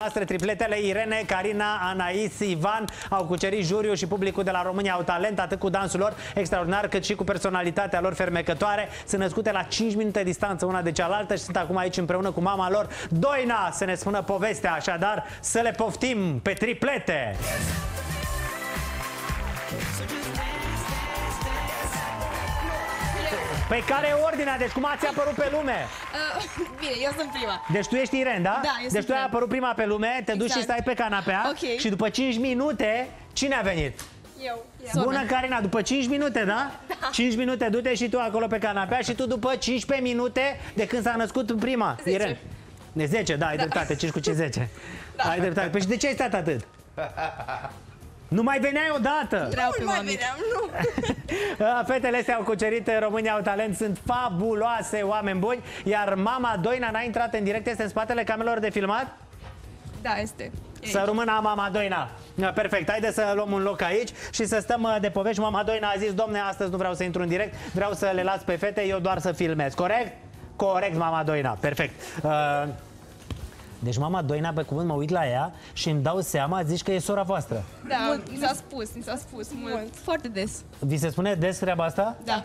Noastre tripletele Irene, Carina, Anais, Ivan au cucerit juriul și publicul de la România au talent atât cu dansul lor extraordinar cât și cu personalitatea lor fermecătoare. Sunt născute la 5 minute distanță una de cealaltă și sunt acum aici împreună cu mama lor Doina să ne spună povestea, așadar să le poftim pe triplete! Pe care e ordinea? Deci cum ați apărut pe lume? Uh, bine, eu sunt prima. Deci tu ești Irene, da? Da, eu Deci sunt tu ai Irene. apărut prima pe lume, te duci și Exact. stai pe canapea Ok. și după 5 minute, cine a venit? Eu. Bună, Carina, după 5 minute, da? 5 minute, du-te și tu acolo pe canapea și tu după 15 minute de când s-a născut prima. 10. Irene. De 10, da, ai dreptate, 5 cu 5, 10. Da. Ai dreptate. Păi și de ce ai stat atât? Nu mai veneai odată! Vreau pe mai mami. veneam, nu. Ah, Fetele astea au cucerit România au talent, sunt fabuloase oameni buni, iar mama Doina n-a intrat în direct, este în spatele camerelor de filmat? Da, este. Să rămână mama Doina. Da, Perfect, haide să luăm un loc aici și să stăm uh, de povești. Mama Doina a zis, domne, astăzi nu vreau să intru în direct, vreau să le las pe fete, eu doar să filmez. Corect? Corect, mama Doina. Perfect. Uh, deci mama Doina, pe cuvânt, mă uit la ea și îmi dau seama, zici că e sora voastră. Da, mult, mi s-a spus, mi s-a spus mult. Mult. Foarte des. Vi se spune des treaba asta? Da.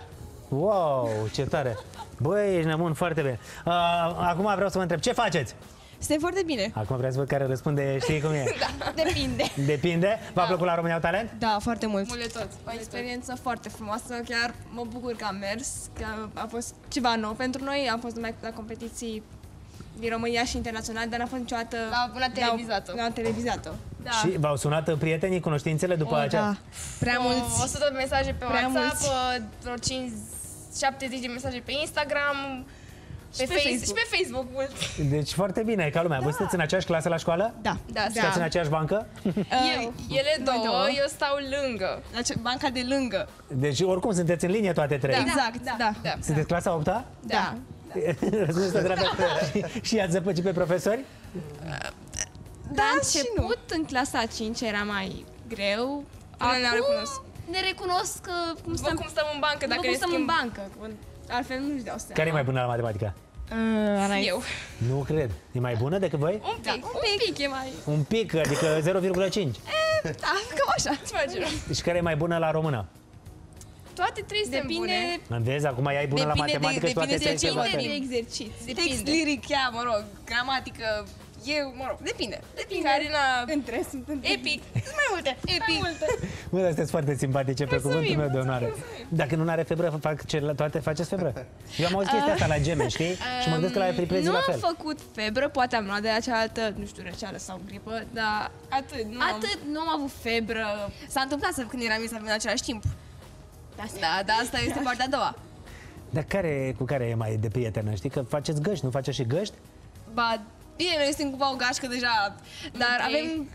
Wow, ce tare! Băi, ești nebun, foarte bine. Uh, acum vreau să vă întreb, ce faceți? Este foarte bine. Acum vreau să văd care răspunde, știi cum e? Depinde. Depinde. V-a plăcut la România au Talent? Da, foarte mult. Mult de tot. O experiență foarte frumoasă, chiar mă bucur că am mers, că a fost ceva nou pentru noi, am fost numai la competiții din România și internațional, dar n-am fost niciodată La una televizată. La, la televizată. Da. Și v-au sunat prietenii, cunoștințele după aceea? Da, prea O- mulți. 100 de mesaje pe Prea WhatsApp, mulți. uh, vreo 5, 70 de mesaje pe Instagram, pe, pe Face- Facebook. și pe Facebook mult. Deci foarte bine, ca lumea. Voi sunteți în aceeași clasă la școală? Da. Da, Stați în aceeași bancă? Uh, Eu, ele noi două, două. eu stau lângă. La ce, banca de lângă. Deci oricum sunteți în linie toate trei. Exact, da. Da. Da. Sunteți clasa 8 -a? da. Răspunsul ăsta dreaptă. Și- Și i-ați zăpăcit pe profesori? Da, și început, în clasa a 5 era mai greu. Până ne recunosc. Ne recunosc că cum Vă stăm, cum stăm în bancă, dacă cum ne stăm în schimb. bancă. Altfel nu-și dau seama. Care e mai bună la matematică? Uh, Eu. Nu cred. E mai bună decât voi? Un pic, Da, un pic e mai... Un pic, adică 0,5. Da, cam așa. Ce facem? Și care e mai bună la română? Toate trei sunt bune. Depinde, Îmi vezi, acum ea e bună la matematică și toate depinde trei de se ce bate. de exerciții. Text Depinde. liric, ea, mă rog, gramatică, eu, mă rog, depinde. Depinde. Carina, Între sunt între. epic, sunt mai multe, epic. Mai multe. Bă, dar sunteți foarte simpatice, pe cuvântul meu de onoare. Dacă nu are febră, fac ce, toate faceți febră. Eu am auzit chestia asta la geme, știi? Și mă gândesc că la triplezii Nu la am fel. făcut febră, poate am luat de la cealaltă, nu știu, răceală sau gripă, dar Atât, nu am... atât, nu am avut febră. S-a întâmplat să când eram mic să avem în același timp. Da, dar asta este partea a doua. Dar care, cu care e mai de prietenă? Știi că faceți găști, nu faceți și găști? Ba, bine, noi suntem cumva o gașcă deja, dar Ok. avem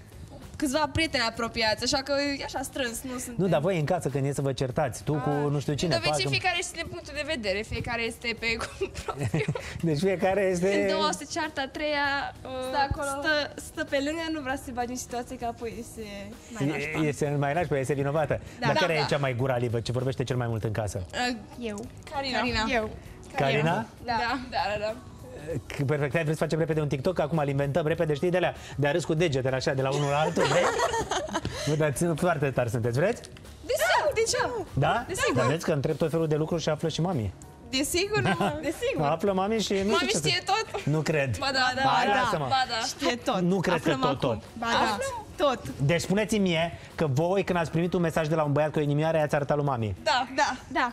câțiva prieteni apropiați, așa că e așa strâns, nu sunt. Nu, dar voi în casă când e să vă certați, tu cu nu știu cine. De obicei, fac- fiecare este punctul de vedere, fiecare este pe cum propriu. Deci fiecare este... Când două se ceartă, a treia Stă acolo. stă, stă pe lângă, nu vrea să se bage în situație că apoi se mai nașpa. E- Este mai nașpa, este vinovată. Da, Dar da, care da. e cea mai guralivă, ce vorbește cel mai mult în casă? Uh, Eu. Carina. Carina. Eu. Carina? Da, da, da. da. C- Perfect, hai, vreți să facem repede un TikTok, acum îl inventăm repede, știi de alea, de a râs cu degetele așa, de la unul la altul, vrei? Bă, dar țin- foarte tari sunteți, vreți? Desigur, de ce? Da? Desigur. Dar vezi că întreb tot felul de lucruri și află și mami. Desigur, nu. Desigur. Află mami și nu Mami știu ce știe să... tot? Nu cred. Ba da, da, Hai, ba da. lasă-mă. Ba da. Știe tot. Nu cred că Aflăm tot, acum. tot. Ba da, tot. Deci spuneți-mi mie că voi când ați primit un mesaj de la un băiat cu o inimioară, i-ați arătat lui mami. Da. Da. Da.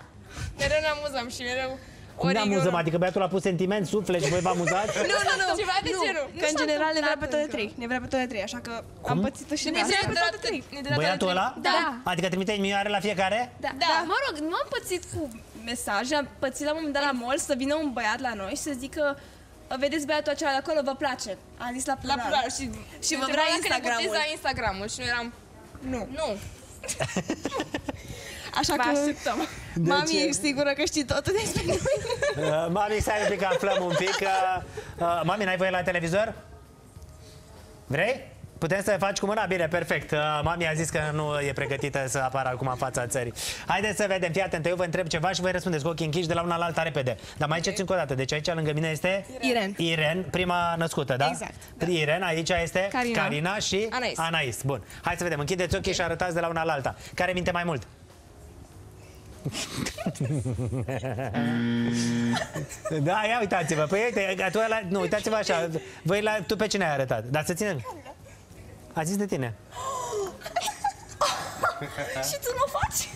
Mereu ne amuzăm și mereu... Cum ne amuzăm? Adică băiatul a pus sentiment, suflet și voi vă amuzați? Nu, nu, nu. Ceva de nu. genul. Că în Nu s-a general ne vrea pe întâmplat toate încă. trei. Ne vrea pe toate trei, așa că am pățit-o și Ne ne dea vrea pe de la toate trei. ne dea de la Băiatul trei. ăla? Da. Adică trimite inimioare la fiecare? Da. da. Mă rog, nu am pățit cu mesaje, am pățit la un moment dat la mall să vină un băiat la noi și să zică vedeți băiatul acela de acolo, vă place. A zis la La plural. plural și, Și ne vă întreba vrea dacă ne Instagramul. boteza Instagramul și noi eram... Nu. Nu. Așa Vă că așteptăm. mami e sigură că știi totul despre noi. Uh, mami, stai un pic, că aflăm un pic. Uh, uh, mami, n-ai voie la televizor? Vrei? Putem să faci cu mâna? Bine, perfect. Uh, Mami a zis că nu e pregătită să apară acum în fața țării. Haideți să vedem. Fii atent, eu vă întreb ceva și voi răspundeți cu ochii închiși de la una la alta repede. Dar mai ziceți încă o dată. Deci aici lângă mine este... Iren. Iren, prima născută, da? Exact, Iren, aici este Carina. Carina și Anais. Anais. Bun. Hai să vedem. Închideți ochii și arătați de la una la alta. Care minte mai mult? da, ia uitați-vă. Păi uite, tu la, nu, uitați-vă așa. Voi la, tu pe cine ai arătat? Dar să ținem. A zis de tine. Și tu nu o faci?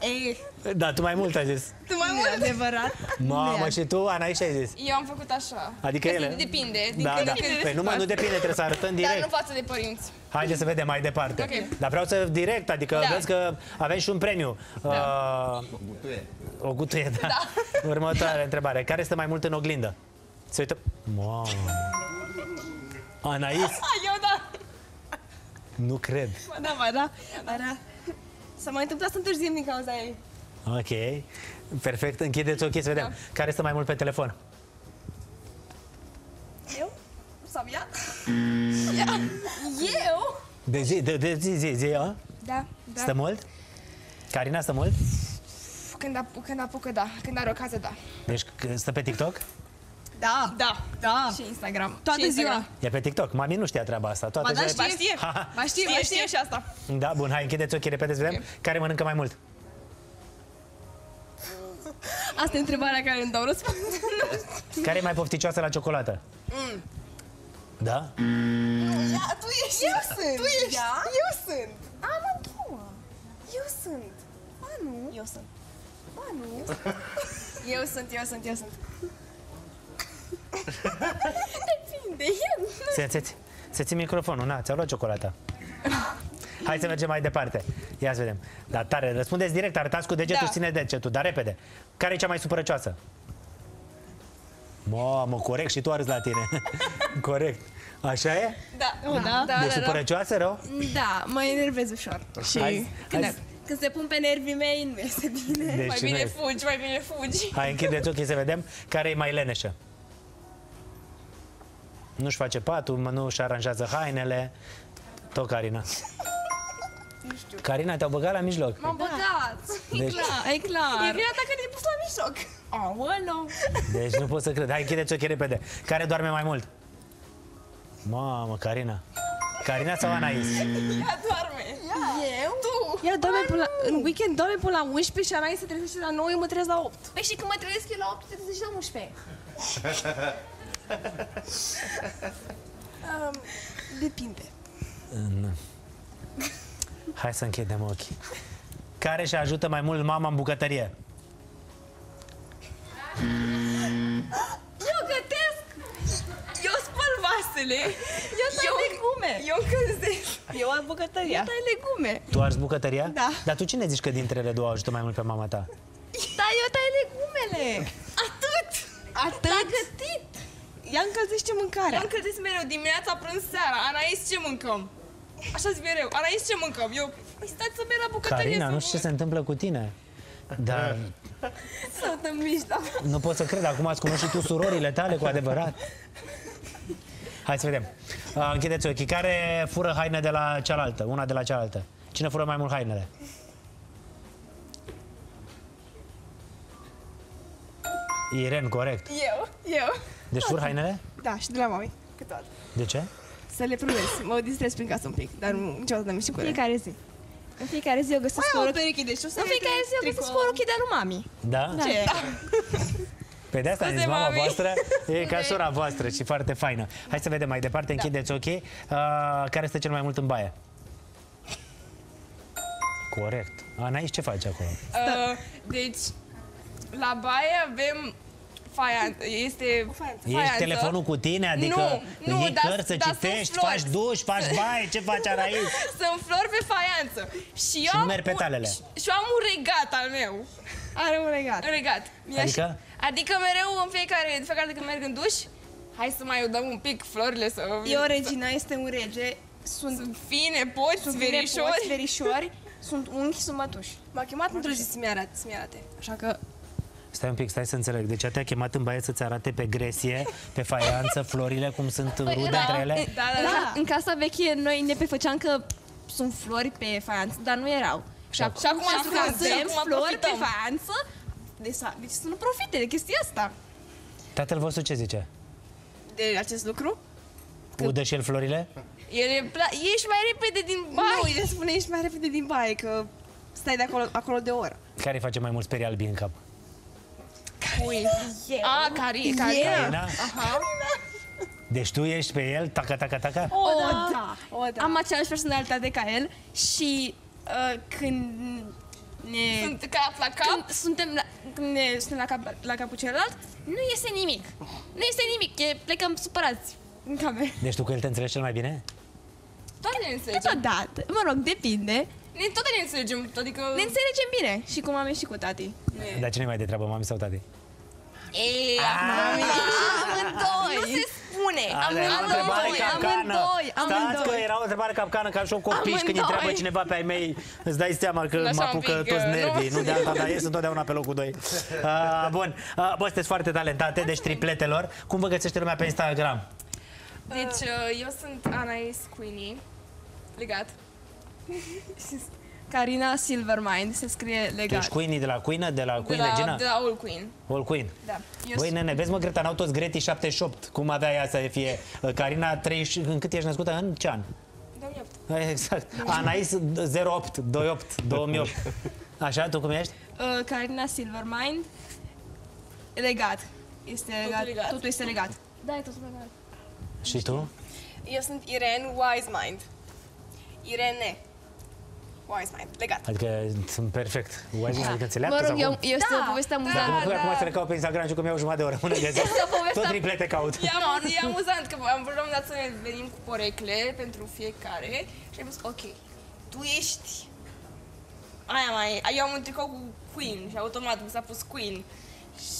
Ei, Da, tu mai mult ai zis. tu mai mult. adevărat? Mamă, și tu, Ana, ce ai zis? Eu am făcut așa. Adică Că ele? Depinde. Din Da, când da. în când Păi nu, mă, fac. nu depinde, trebuie să arătăm Dar direct. nu față de părinți. Haideți să vedem mai departe. Ok. Dar vreau să direct, adică Da. vezi că avem și un premiu. Uh, o gutuie, da. Următoarea întrebare. Care este mai mult în oglindă? Se uită... Mamă. Anais? Eu da. Nu cred. Ba da, ba da. Ba da. S-a mai întâmplat să întârziem din cauza ei. Ok. Perfect. Închideți ochii să vedem. Da. Care este mai mult pe telefon? Eu? Sau ea? Ea? Eu? De zi, de, de zi, zi, zi, a? Da, da. Stă mult? Carina stă mult? Când, ap- când apucă, da. Când are ocazia, da. Deci că stă pe TikTok? Da. Da. Da. Și Instagram. Toată și Instagram. ziua. E pe TikTok. Mami nu știa treaba asta. Toată Ba da, ziua- știe. Ha, ha. Ba știe, Știe, ba știe știe. și asta. Da, bun, hai, închideți ochii repede să vedem Ok. care mănâncă mai mult. Asta e întrebarea care îmi dau răspuns. Care e mai pofticioasă la ciocolată? Mm. Da? Ia, tu ești. Eu sunt. Tu ești. Eu sunt. Amândouă. Eu sunt. Ba nu. Eu sunt. Ba nu. Eu sunt, eu sunt, eu sunt. Depinde. Eu Să ți să ții microfonul, na, ți-au luat ciocolata. Hai să mergem mai departe. Ia să vedem. Dar tare, răspundeți direct, arătați cu degetul, Da. ține degetul, dar repede. Care e cea mai supărăcioasă? Mamă, corect, și tu arăți la tine. corect. Așa e? Da. Oh, da? Da, de da, da. supărăcioasă rău? Da, mă enervez ușor. Și Hai, când, hai, când se pun pe nervii mei, nu iese bine. deci Mai nu bine e. fugi, mai bine fugi. Hai, închideți ochii să vedem care e mai leneșă. Nu-și face patul, mă, nu-și aranjează hainele. Tot Carina. Carina, te-au băgat la mijloc. M-am băgat. Deci, E clar. E vina ta că te-ai pus la mijloc. Aoleu. deci nu pot să cred. Hai, închideți ochii repede. Care doarme mai mult? Mamă, Carina. Carina sau Anais? Ea doarme. Eu? Tu. Ea doarme până la, în weekend doarme până la 11 și Anai se trezește la 9, eu mă trezesc la 8. Păi și când mă trezesc eu la 8, te trezești la 11. Um, depinde. Nu. Hai să închidem ochii. Care și ajută mai mult mama în bucătărie? Eu gătesc. Eu spăl vasele. Eu tai legume. Eu încălzesc. Eu am bucătăria. Tai legume. Tu arzi bucătăria? Da. Dar tu cine zici că dintre ele două ajută mai mult pe mama ta? Da, eu tai legumele. Atât. Atât? Da, gătit. Ea încălzește mâncarea. Eu încălzesc mereu, dimineața, prânz, seara. Anais, ce mâncăm? Așa zic mereu. Anais, ce mâncăm? Eu, păi stați să merg la bucătărie. Carina, să nu știu ce se întâmplă cu tine. Dar Sunt în mijloc. nu pot să cred, acum ați cunoscut și tu surorile tale cu adevărat. Hai să vedem. Uh, Închideți ochii. Care fură haine de la cealaltă? Una de la cealaltă. Cine fură mai mult hainele? Iren, corect. Eu. Eu. Deci fur hainele? Da, și de la mami. Câteodată. De ce? Să le primesc. Mă distrez prin casă un pic, dar nu, niciodată nu mi știu Fiecare zi. În fiecare zi eu găsesc Mai o am o rochie. pereche de șosete, În fiecare zi eu găsesc tricou. o rochie de lui mami. Da? Ce? Pe de asta am zis, Scuze, mama mami. voastră e ca sora voastră și foarte faină. Hai să vedem mai departe, închideți ochii. Uh, care este cel mai mult în baie? Corect. Anais, ce faci acolo? Uh, deci, la baie avem faianță. Este faianță. Ești telefonul cu tine? Adică Nu, nu, iei dar- cărți să dar sunt citești, flori. faci duș, faci baie, ce faci Anais? Sunt flori pe faianță. Și, eu Și am numeri un- petalele. Și, și eu am un regat al meu. Are un regat. Un regat. Mi-a Adică? și- Adică mereu în fiecare, de fiecare dată când merg în duș, hai să mai dăm un pic florile să... E o regina, este un rege. Sunt Sunt fine, poți, sunt verișori. nepoți, verișori, sunt unchi, sunt mătuși. M-a chemat într-o zi să-mi arate, să-mi arate. Așa că Stai un pic, stai să înțeleg. Deci te-a chemat în baie să-ți arate pe gresie, pe faianță, florile, cum sunt rude între ele? Da, da, da. În casa veche noi ne prefăceam că sunt flori pe faianță, dar nu erau. Și acum, Și acum și sunt, acum și avem acum flori pe profităm. faianță. Deci, deci sunt profite de chestia asta. Tatăl vostru ce zice? De acest lucru. Udă și el florile? El e pla- ieși mai repede din baie. Nu, el spune ieși mai repede din baie, că stai de acolo, acolo de o oră. Care face mai mult sperii albi în cap? Ui, A, Cari, Carina. Carina? Deci tu ești pe el, taca, taca, taca? O, da. O, da. Am aceeași personalitate ca el și uh, când ne... Sunt cap la cap. Când suntem la, când ne suntem la, cap, la capul celălalt, nu este nimic. Nu este nimic, e, plecăm supărați în cameră. Deci tu cu el te înțelegi cel mai bine? Toate ne înțelegem. Câteodată, mă rog, depinde. Ne, toate ne înțelegem. Adică... Ne înțelegem bine și cum am ieșit cu tati. Dar cine mai de treabă, mami sau tati? Ei, Amândoi! Nu se spune! Asta era o întrebare Amândoi, capcană. amândoi, Stați că amândoi. era o întrebare capcană, ca și o copii când îi Amândoi. întreabă cineva pe ai mei, îți dai seama că Așa mă un apucă pic, toți uh, nervii. nu? Nu de alta, dar ies întotdeauna pe locul 2. Uh, bun, uh, bă, sunteți foarte talentate, deci tripletelor. Cum vă găsește lumea pe Instagram? Deci, uh, eu sunt Anais Queenie. Legat. Carina Silvermind, se scrie Tu legat. ești Queenie de la Queen, de la De Queen la, Regina? de la All Queen. All Queen. Da. Eu Băi, sunt- nene, vezi mă, Greta, n-au toți Greti 78. Cum avea ea să fie? Uh, Carina, 30, în cât ești născută? În ce an? 2008. Exact. Anais 08, 28, 2008. Așa, tu cum ești? Uh, Carina Silvermind, legat. Este legat. legat? Totul este legat. Da, e totul legat. Și tu? Eu sunt Irene Wisemind. Irene Wisemind. Legat. Adică sunt perfect. Wise, adică înțeleaptă Mă rog, sau eu, cum? este Da, o poveste Dacă mă amuzantă. pui acum să le caut pe Instagram și cum iau jumătate de oră până găsesc. Tot triplete caut. E, am, e amuzant că am vrut la un moment dat să ne venim cu porecle pentru fiecare și am zis, ok, tu ești aia mai, eu am un tricou cu Queen și automat mi s-a pus Queen.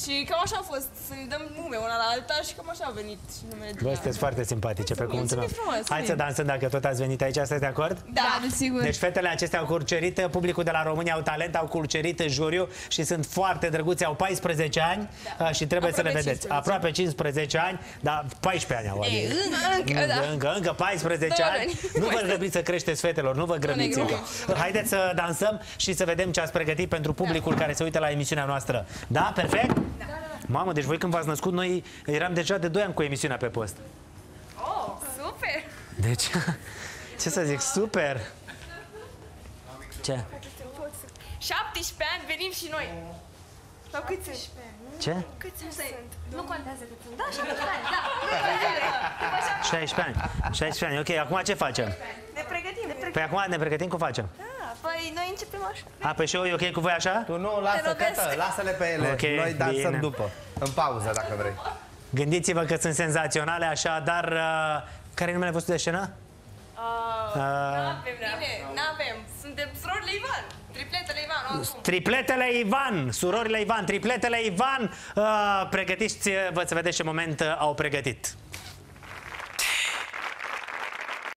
Și cam așa a fost, să ne dăm nume una la alta și cam așa a venit și numele Bă, Diana. sunteți foarte simpatice pe cuvântul meu. mulțumim frumos, Hai să dansăm dacă tot ați venit aici, sunteți de acord? Da, desigur. Deci fetele acestea au cucerit, publicul de la România au talent, au cucerit juriu și sunt foarte drăguți, au 14 ani da. și trebuie să le Aproape vedeți. 15. Aproape 15 ani, dar 14 ani au. Ei, adică. încă, încă, da. Încă, încă 14 Două ani. ani. Nu vă grăbiți să creșteți fetelor, nu vă grăbiți ne încă. grăbim. Haideți să dansăm și să vedem ce ați pregătit pentru publicul care se uită la emisiunea noastră. Da? Perfect? Da. Mamă, deci voi când v-ați născut, noi eram deja de 2 ani cu emisiunea pe post. Oh, super! Deci, ce să zic, super! Ce? 17 ani venim și noi. Sau câți sunt? Ce? Câți ani sunt? Nu contează câți sunt. Da, 17 ani, da. 16 ani. 16 ani, ok. Acum ce facem? Ne pregătim, ne pregătim. Păi acum ne pregătim, cum facem? Păi noi începem așa. A, păi și eu, e ok cu voi așa? Tu nu, lasă, rogesc. cătă, lasă-le pe ele. Ok, Noi dansăm bine. după, în pauză, dacă vrei. Gândiți-vă că sunt senzaționale, așa, dar... Uh, care e numele vostru de scenă? Uh, Avem, bine, n-avem. Suntem surorile Ivan. Tripletele Ivan, oricum. tripletele Ivan, surorile Ivan, tripletele Ivan, uh, pregătiți-vă să vedeți ce moment uh, au pregătit.